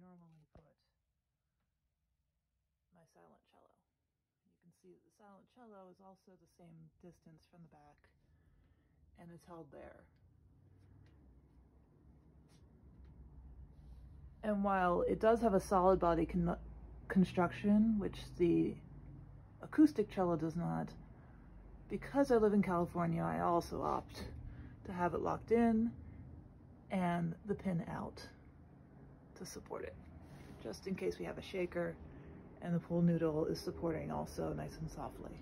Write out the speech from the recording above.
normally put my silent cello. You can see that the silent cello is also the same distance from the back and it's held there. And while it does have a solid body con construction, which the acoustic cello does not, because I live in California, I also opt to have it locked in and the pin out to support it, just in case we have a shaker and the pool noodle is supporting also nice and softly.